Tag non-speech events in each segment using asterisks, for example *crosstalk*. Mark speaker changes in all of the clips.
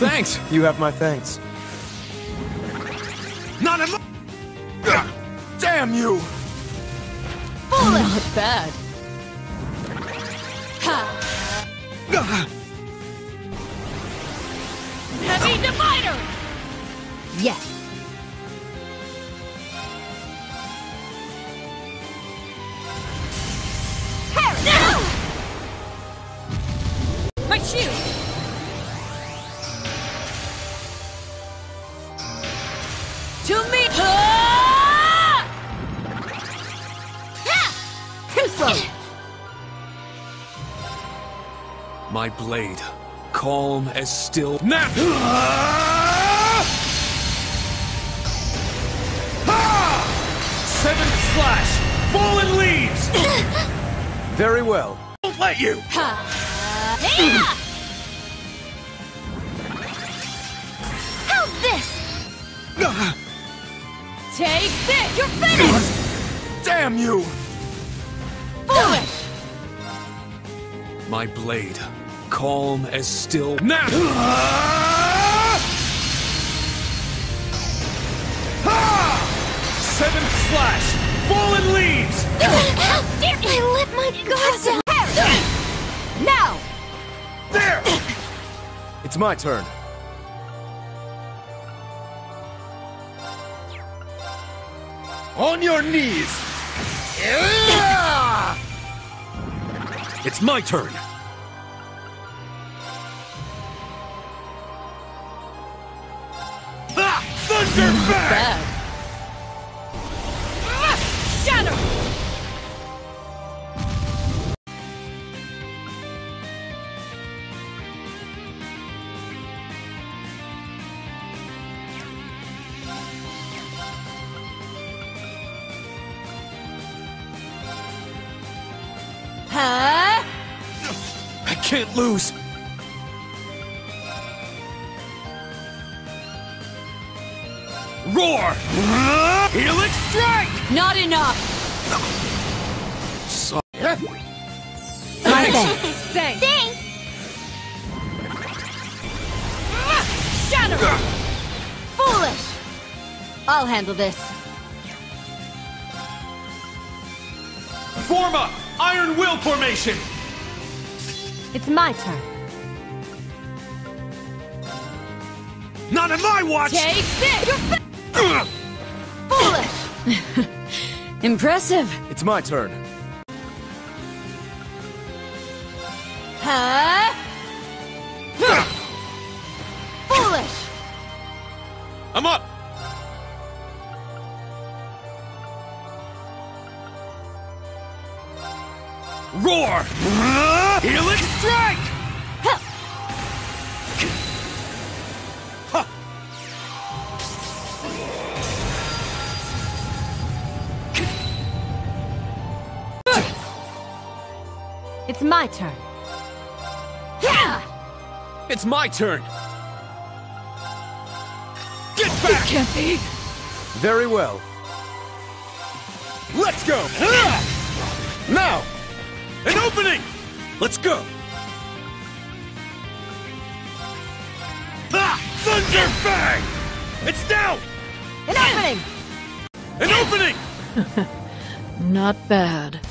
Speaker 1: Thanks.
Speaker 2: You have my thanks.
Speaker 1: Not a. Damn you!
Speaker 3: Not bad. Heavy divider! Yes. My
Speaker 1: blade, calm as still. Now! Seventh slash! Fallen leaves! *coughs*
Speaker 2: Very well.
Speaker 1: Won't let you!
Speaker 3: How's this? Take this! You're finished! *coughs*
Speaker 1: Damn you!
Speaker 3: Foolish!
Speaker 1: My blade, calm as still. Now! Ah! Seventh slash! Fallen leaves!
Speaker 3: How dare you! I let my guards out! Now!
Speaker 1: There!
Speaker 2: It's my turn.
Speaker 1: On your knees! It's my turn! Ah! Thunderbird!
Speaker 3: Bad. Shadow! Huh?
Speaker 1: I can't lose! Roar! Helix strike!
Speaker 3: Not enough!
Speaker 1: So-
Speaker 3: Thanks! Thanks! *laughs* Thanks! Shadow! Foolish! I'll handle this.
Speaker 1: Form up! Iron Will formation!
Speaker 3: It's my turn.
Speaker 1: Not in my watch!
Speaker 3: Take this! You're fi-
Speaker 1: Ugh.
Speaker 3: foolish! *laughs* Impressive.
Speaker 2: It's my turn.
Speaker 3: Huh? Foolish!
Speaker 1: I'm up! Roar!
Speaker 3: My turn. Yeah!
Speaker 1: It's my turn! Get back!
Speaker 3: Can't be.
Speaker 2: Very well.
Speaker 1: Let's go! Now! An opening! Let's go! Ah! Thunder Bang! It's down!
Speaker 3: An opening!
Speaker 1: An opening! *laughs*
Speaker 3: Not bad.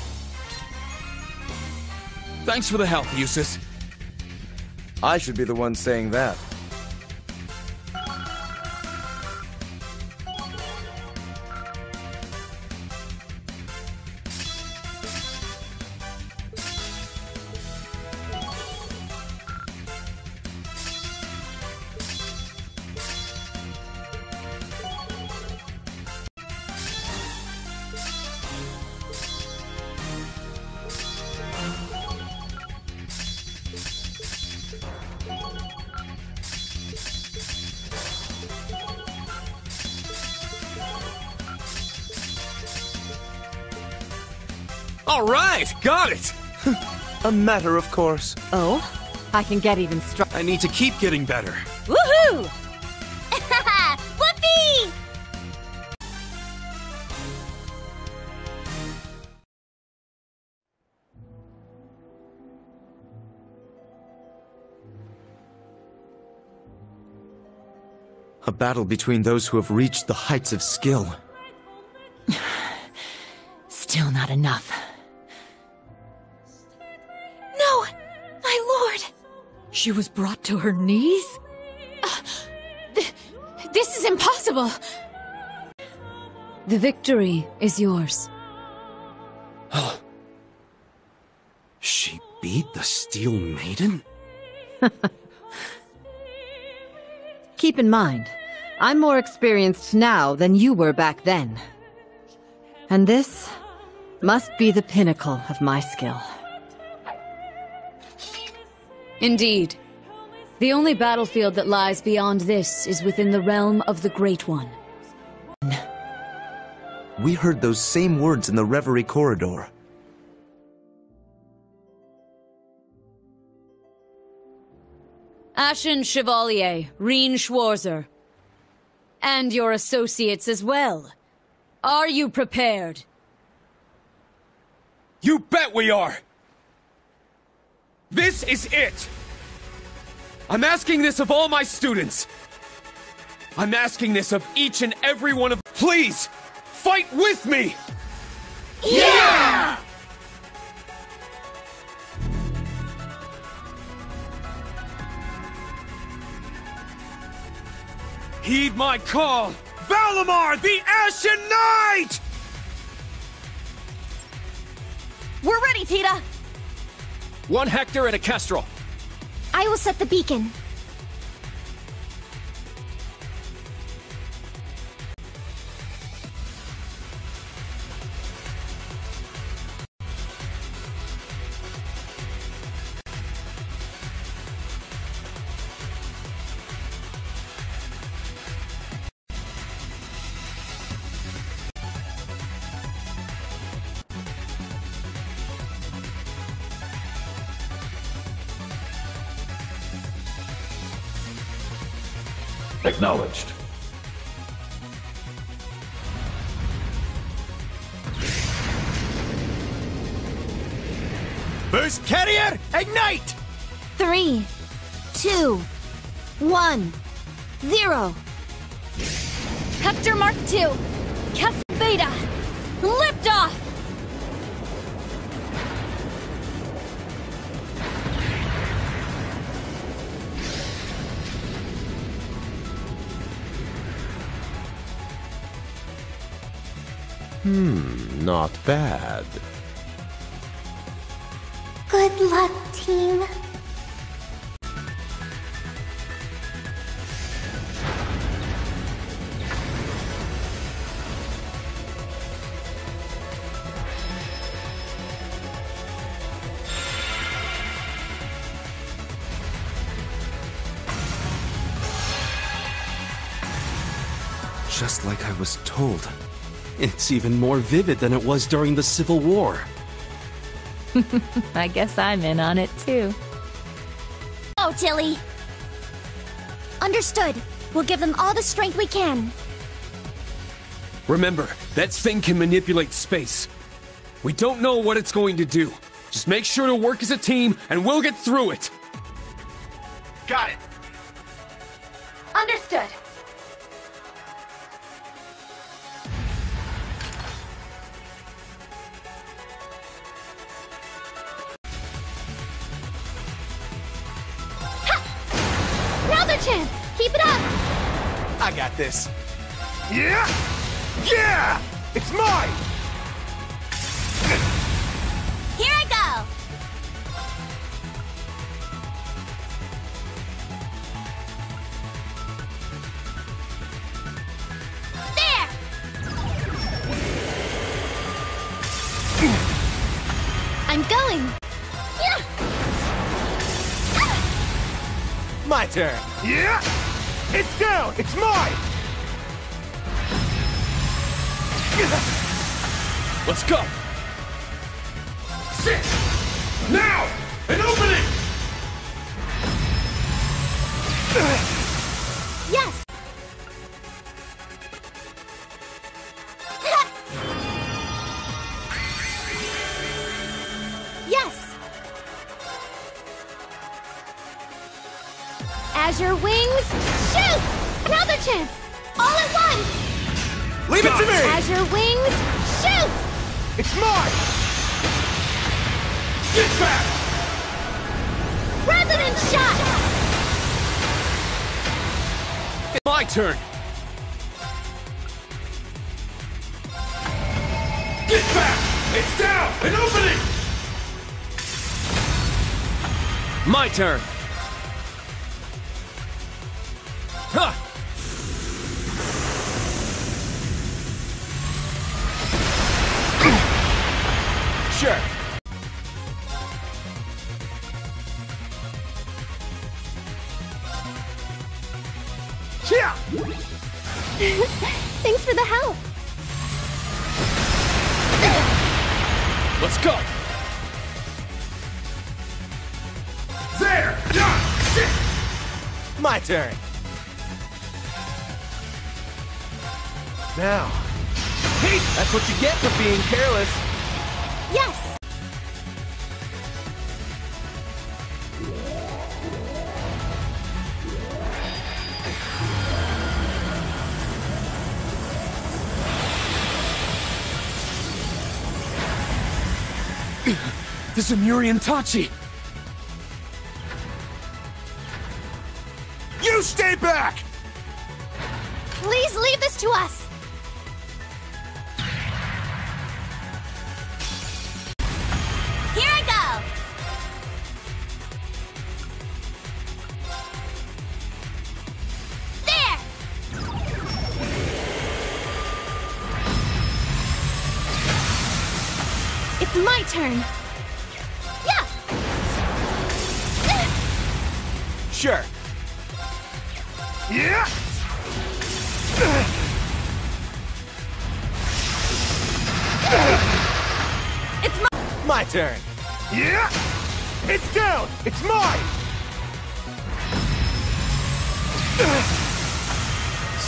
Speaker 1: Thanks for the help, Eustace.
Speaker 2: I should be the one saying that. A matter of course.
Speaker 3: Oh? I can get even stronger.
Speaker 1: I need to keep getting better.
Speaker 3: Woohoo! *laughs*
Speaker 4: Whoopee!
Speaker 2: A battle between those who have reached the heights of skill. *sighs*
Speaker 4: Still not enough. She was brought to her knees?
Speaker 3: Uh, this is impossible!
Speaker 4: The victory is yours.
Speaker 1: She beat the Steel Maiden? *laughs*
Speaker 4: Keep in mind, I'm more experienced now than you were back then. And this must be the pinnacle of my skill. Indeed. The only battlefield that lies beyond this is within the realm of the Great One.
Speaker 2: We heard those same words in the Reverie corridor.
Speaker 4: Ashen Chevalier, Rean Schwarzer. And your associates as well. Are you prepared?
Speaker 1: You bet we are! This is it! I'm asking this of all my students. I'm asking this of each and every one of- Please! Fight with me!
Speaker 3: Yeah!
Speaker 1: Heed my call! Valimar, the Ashen Knight!
Speaker 3: We're ready, Tita!
Speaker 1: One Hector and a Kestrel.
Speaker 3: I will set the beacon.
Speaker 5: Acknowledged.
Speaker 1: Burst Carrier, ignite!
Speaker 3: Three, two, one, zero. Hector Mark II, Kes Beta, liftoff!
Speaker 6: Hmm, not bad.
Speaker 3: Good luck, team.
Speaker 2: Just like I was told.
Speaker 1: It's even more vivid than it was during the Civil War. *laughs*
Speaker 7: I guess I'm in on it too.
Speaker 3: Oh, Tilly. Understood. We'll give them all the strength we can.
Speaker 1: Remember, that thing can manipulate space. We don't know what it's going to do. Just make sure to work as a team, and we'll get through it. Got it.
Speaker 3: Understood.
Speaker 1: This. Yeah! Yeah! It's mine!
Speaker 3: Here I go! There! I'm going! Yeah!
Speaker 1: My turn. Yeah! It's down! It's mine! Let's go! Sit! Now! An opening!
Speaker 3: Yes! yes! Azure wings, shoot! Another chance! All at once!
Speaker 5: Leave it to me!
Speaker 3: Azure wings, shoot!
Speaker 5: It's mine!
Speaker 1: Get back!
Speaker 3: Resonant shot!
Speaker 1: It's my turn! Get back! It's down! An opening! My turn! Huh! Sure.
Speaker 5: Yeah! *laughs*
Speaker 3: Thanks for the help.
Speaker 1: Let's go!
Speaker 5: There! My turn. Now. Hey, that's what you get for being careless. *coughs*
Speaker 1: The Zemurian Tachi!
Speaker 5: You stay back!
Speaker 3: Please leave this to us!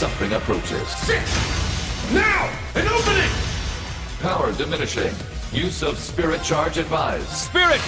Speaker 8: Something approaches.
Speaker 1: Sit! Now! An opening!
Speaker 8: Power diminishing. Use of spirit charge advised.
Speaker 1: Spirit!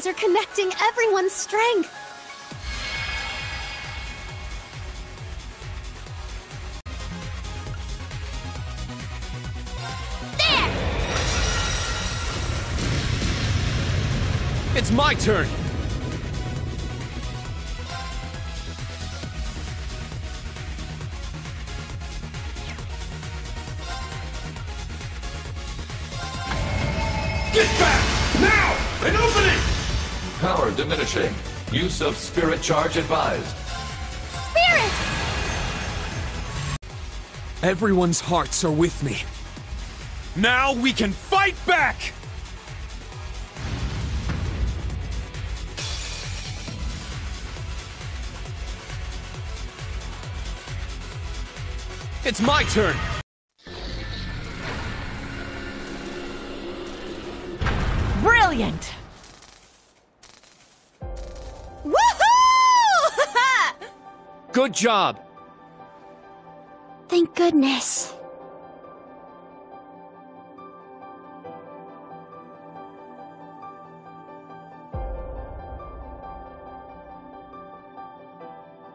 Speaker 3: Arcuses are connecting everyone's strength! There!
Speaker 1: It's my turn!
Speaker 8: Diminishing. Use of spirit charge advised.
Speaker 3: Spirit!
Speaker 1: Everyone's hearts are with me. Now we can fight back! It's my turn!
Speaker 7: Brilliant!
Speaker 1: Good job!
Speaker 3: Thank goodness.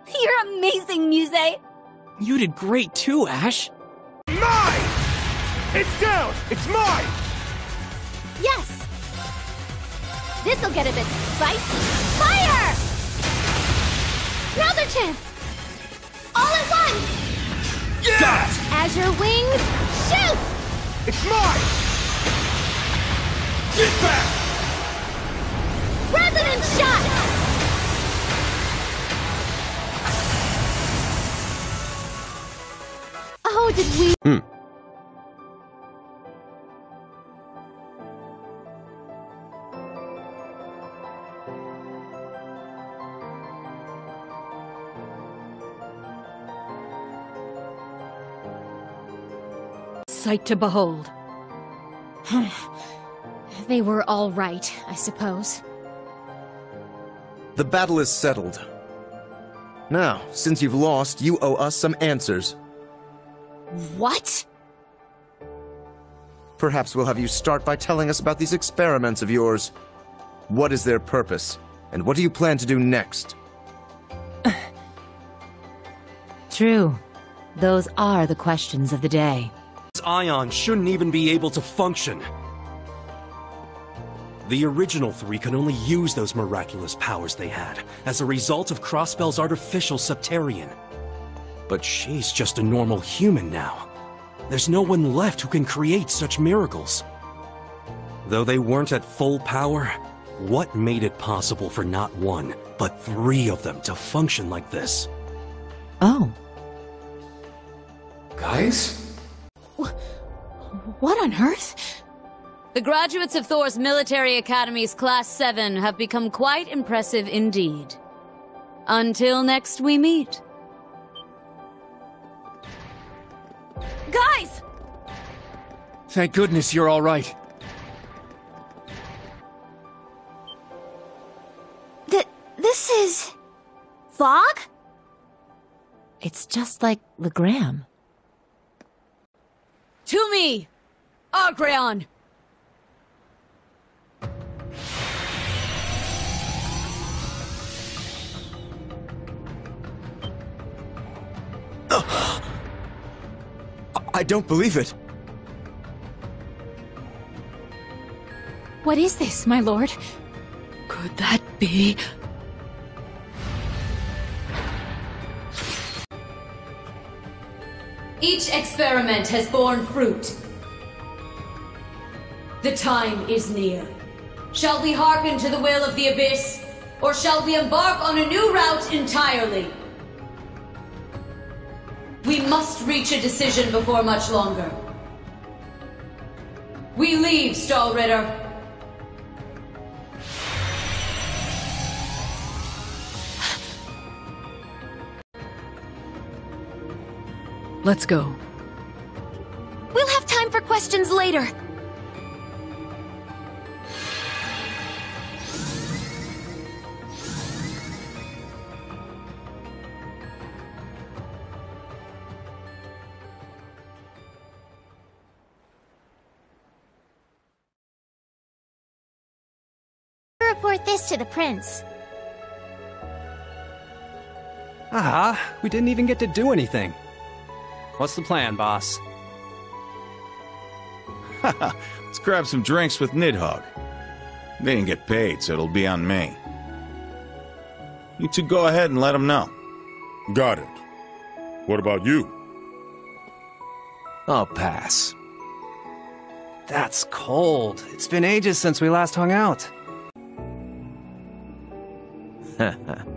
Speaker 3: You're amazing, Musse!
Speaker 9: You did great too, Ash.
Speaker 5: Mine! It's down! It's mine!
Speaker 3: Yes! This'll get a bit spicy. Fire! Another chance! All at once!
Speaker 5: Yeah!
Speaker 3: Azure wings, shoot!
Speaker 5: It's mine!
Speaker 1: Get back!
Speaker 3: Resonant shot! Oh, did we? Hmm.
Speaker 4: Sight to behold.
Speaker 3: they were all right, I suppose.
Speaker 2: The battle is settled. Now, since you've lost, you owe us some answers.
Speaker 3: What?
Speaker 2: Perhaps we'll have you start by telling us about these experiments of yours. What is their purpose? And what do you plan to do next? *sighs*
Speaker 7: True. Those are the questions of the day.
Speaker 9: Ion shouldn't even be able to function. The original three could only use those miraculous powers they had as a result of Crossbell's artificial Sept-Terrion. But she's just a normal human now. There's no one left who can create such miracles. Though they weren't at full power, what made it possible for not one, but three of them to function like this?
Speaker 7: Oh.
Speaker 8: Guys?
Speaker 3: What on earth?
Speaker 10: The graduates of Thors Military Academy's Class 7 have become quite impressive indeed. Until next we meet.
Speaker 3: Guys!
Speaker 1: Thank goodness you're all right.
Speaker 3: Th this is... Fog?
Speaker 7: It's just like Legram.
Speaker 10: To me! Argreion! *gasps*
Speaker 2: I don't believe it.
Speaker 3: What is this, my lord?
Speaker 4: Could that be?
Speaker 10: Each experiment has borne fruit. The time is near. Shall we hearken to the will of the Abyss, or shall we embark on a new route entirely? We must reach a decision before much longer. We leave, Stahlritter.
Speaker 4: Let's go.
Speaker 3: We'll have time for questions later. Report this to the prince.
Speaker 9: Ah, we didn't even get to do anything. What's the plan, boss? *laughs*
Speaker 5: Let's grab some drinks with Nidhogg. They didn't get paid, so it'll be on me. You two go ahead and let them know.
Speaker 11: Got it. What about you?
Speaker 6: I'll pass.
Speaker 9: That's cold. It's been ages since we last hung out. *laughs*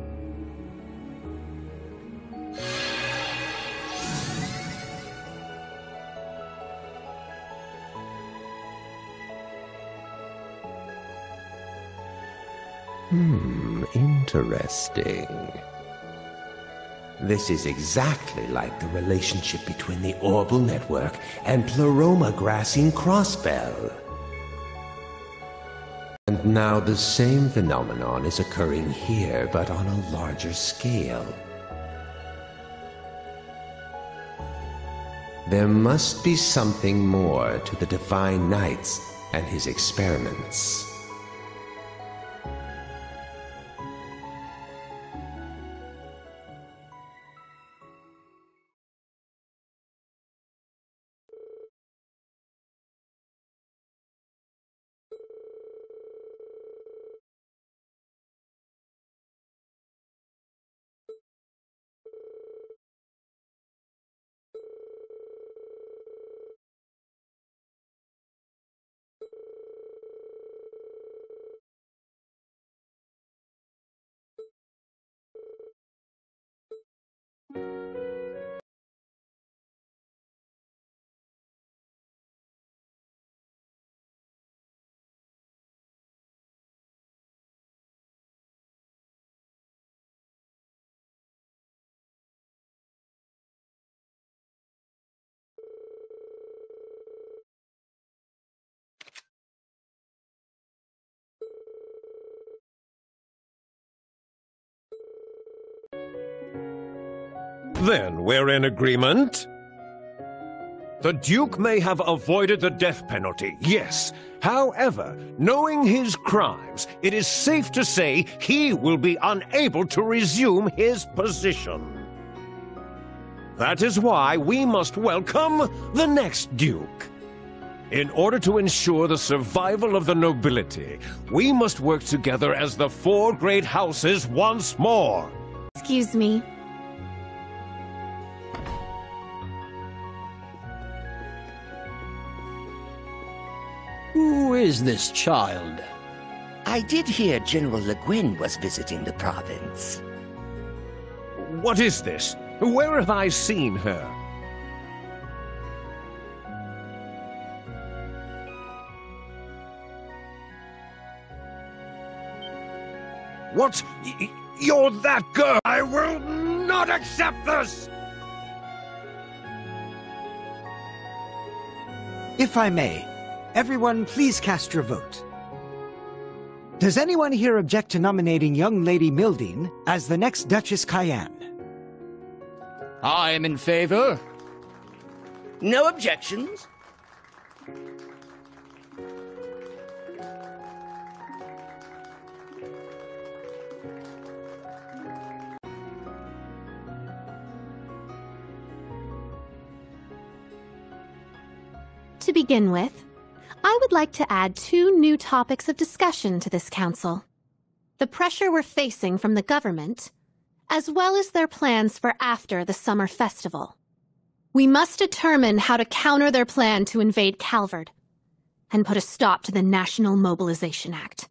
Speaker 6: interesting. This is exactly like the relationship between the Orbital Network and Pleroma grass in Crossbell. And now the same phenomenon is occurring here, but on a larger scale. There must be something more to the Divine Knights and his experiments.
Speaker 12: Then we're in agreement? The Duke may have avoided the death penalty, yes. However, knowing his crimes, it is safe to say he will be unable to resume his position. That is why we must welcome the next Duke. In order to ensure the survival of the nobility, we must work together as the four great houses once more.
Speaker 3: Excuse me.
Speaker 13: Who is this child?
Speaker 14: I did hear General Le Guin was visiting the province.
Speaker 12: What is this? Where have I seen her? What? Y- You're that girl! I will not accept this!
Speaker 15: If I may, everyone please cast your vote. Does anyone here object to nominating young Lady Mildine as the next Duchess Cayenne?
Speaker 13: I am in favor.
Speaker 14: No objections?
Speaker 3: Begin with, I would like to add two new topics of discussion to this council. The pressure we're facing from the government, as well as their plans for after the summer festival. We must determine how to counter their plan to invade Calvard and put a stop to the National Mobilization Act.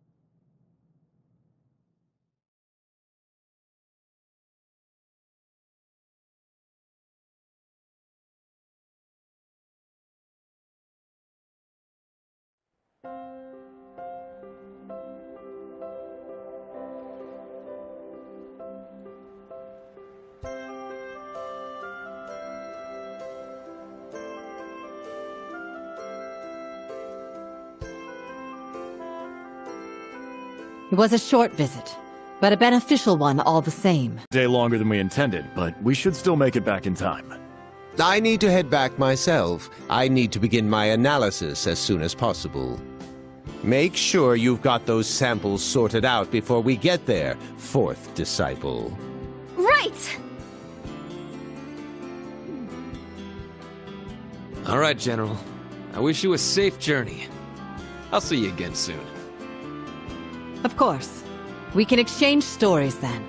Speaker 4: It was a short visit, but a beneficial one all the same.
Speaker 16: Day longer than we intended, but we should still make it back in time.
Speaker 6: I need to head back myself. I need to begin my analysis as soon as possible. Make sure you've got those samples sorted out before we get there, fourth disciple.
Speaker 3: Right!
Speaker 17: All right, General. I wish you a safe journey. I'll see you again soon.
Speaker 4: Of course. We can exchange stories then.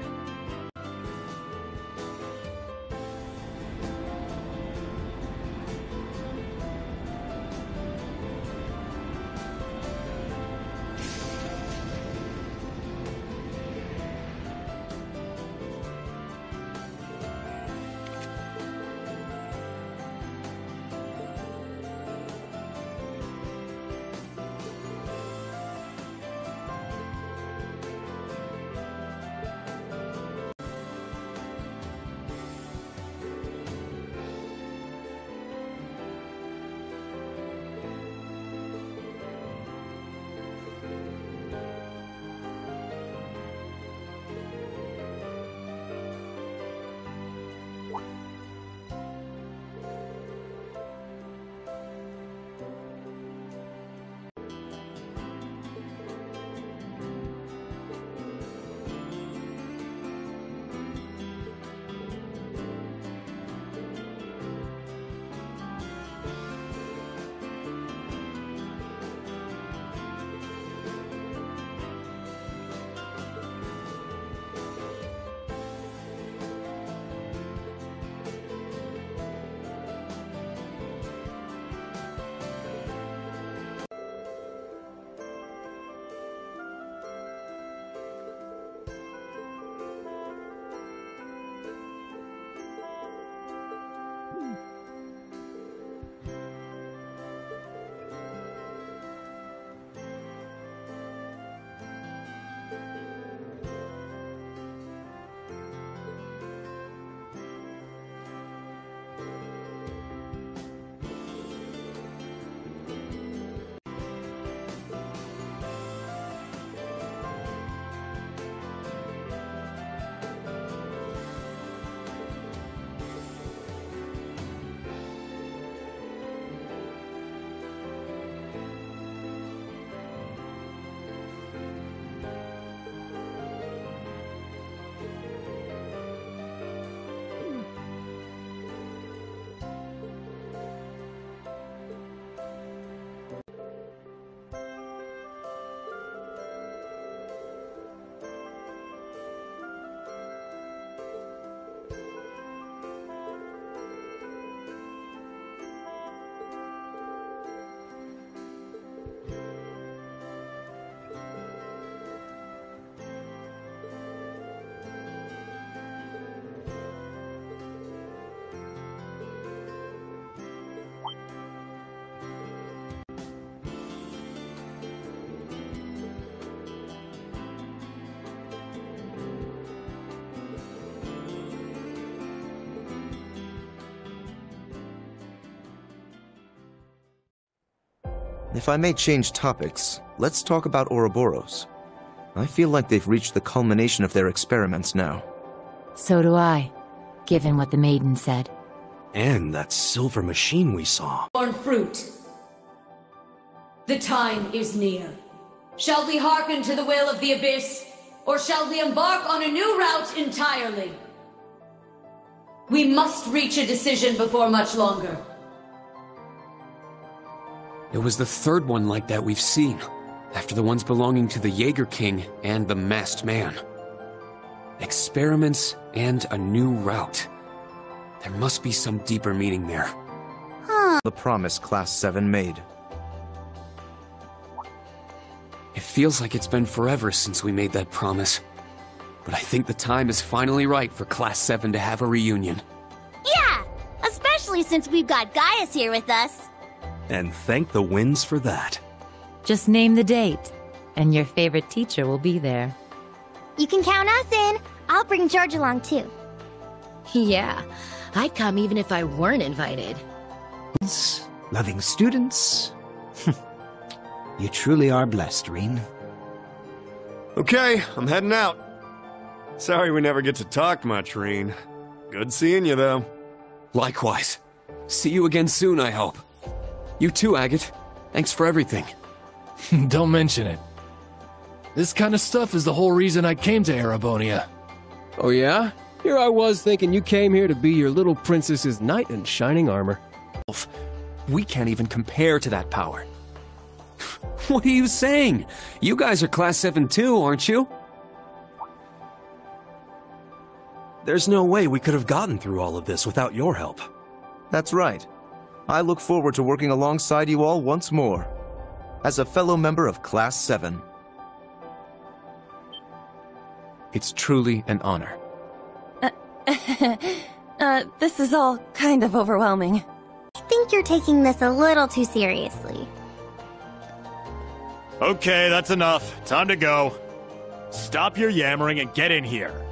Speaker 2: If I may change topics, let's talk about Ouroboros. I feel like they've reached the culmination of their experiments now.
Speaker 7: So do I, given what the maiden said.
Speaker 9: And that silver machine we saw.
Speaker 10: Born fruit. The time is near. Shall we hearken to the will of the Abyss, or shall we embark on a new route entirely? We must reach a decision before much longer.
Speaker 1: It was the third one like that we've seen, after the ones belonging to the Jaeger King and the Masked Man. Experiments and a new route. There must be some deeper meaning there.
Speaker 2: The promise Class 7 made.
Speaker 1: It feels like it's been forever since we made that promise. But I think the time is finally right for Class 7 to have a reunion.
Speaker 18: Yeah! Especially since we've got Gaius here with us.
Speaker 9: And thank the winds for that.
Speaker 7: Just name the date, and your favorite teacher will be there.
Speaker 18: You can count us in. I'll bring George along too.
Speaker 19: Yeah, I'd come even if I weren't invited.
Speaker 15: Loving students. *laughs* you truly are blessed, Rean.
Speaker 20: Okay, I'm heading out. Sorry we never get to talk much, Rean. Good seeing you, though.
Speaker 1: Likewise. See you again soon, I hope. You too, Agate. Thanks for everything. *laughs*
Speaker 21: Don't mention it. This kind of stuff is the whole reason I came to Erebonia.
Speaker 22: Oh yeah? Here I was thinking you came here to be your little princess's knight in shining armor.
Speaker 1: We can't even compare to that power. *laughs* What are you saying? You guys are Class 7 too, aren't you?
Speaker 9: There's no way we could have gotten through all of this without your help.
Speaker 2: That's right. I look forward to working alongside you all once more. As a fellow member of Class 7.
Speaker 1: It's truly an honor. *laughs*
Speaker 23: uh, this is all kind of overwhelming.
Speaker 18: I think you're taking this a little too seriously.
Speaker 16: Okay, that's enough. Time to go. Stop your yammering and get in here.